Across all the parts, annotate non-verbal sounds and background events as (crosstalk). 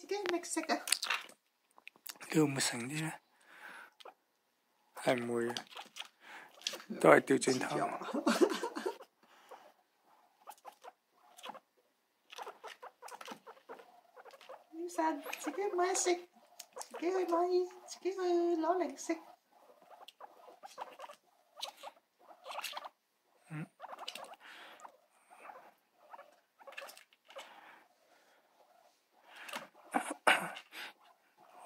지금맥스가 르무상디라 할머니 tôi từ truyền thông (laughs) Sao? Chị cái máy xịt, chị cái hơi máy, chị cái hơi ló lệnh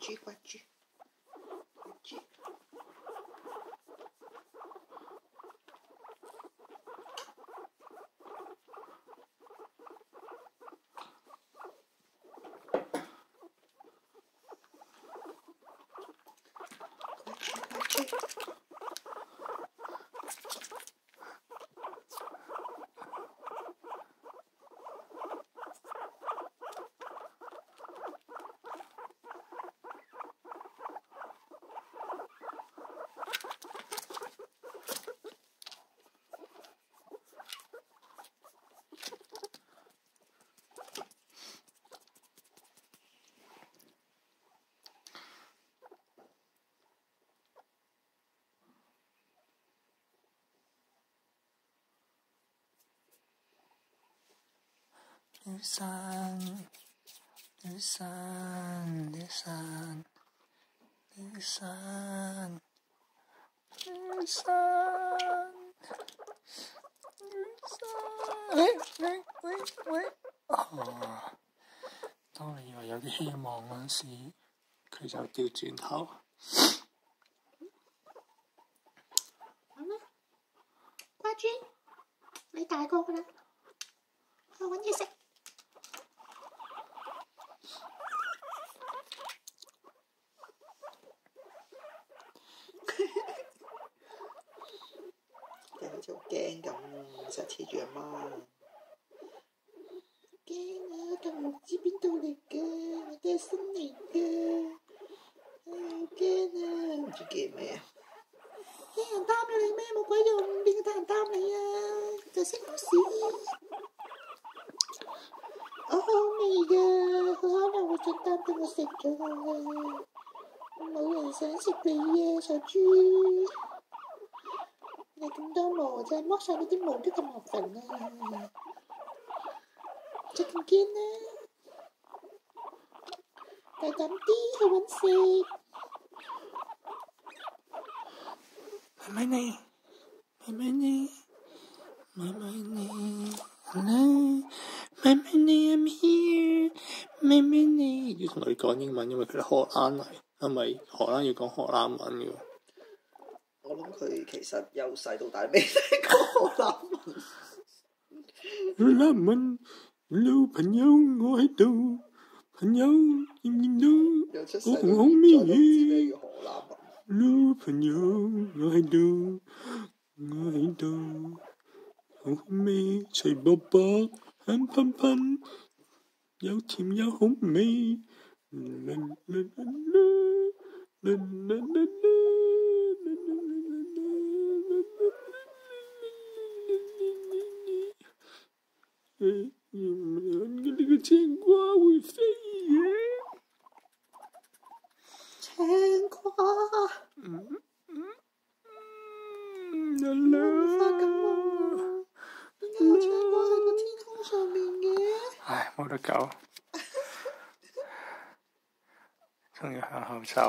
关机，关机。雨傘，雨傘，雨傘，雨傘，雨傘，雨傘。喂喂喂喂！啊！當你以為有啲希望嗰陣時，佢就掉轉頭。好啦，乖豬，你大個㗎啦，去揾嘢食。好似好驚咁，成日黐住阿媽。驚啊！同唔知邊度嚟㗎，我都係新嚟㗎。唉，好驚啊！唔知驚咩啊？驚人擔你咩？冇鬼用，邊個得人擔你啊？就識好屎。我好味㗎，佢可能會想擔到我食咗佢啊！冇人想食你啊，傻豬！你咁多毛就係剝晒你啲毛都咁麻烦啊！再见见啦，大胆啲去搵食。咪你，咪咪你，咪咪你，啦，咪咪你，I'm here，咪咪你，要同佢讲英文，因为佢荷蘭嚟，系咪荷兰要讲荷兰文嘅？我諗佢其實由細到大未聽過荷蘭文。荷蘭文，hello 朋友，我喺度，朋友见唔見到？我紅紅面魚。hello 朋友，我喺度，我喺度，好好味，脆卜卜，香喷喷，又甜又好味。哎，你们你那个牵挂会飞耶！牵挂。嗯嗯嗯，那、嗯、了。唉，我的狗，终于很好笑。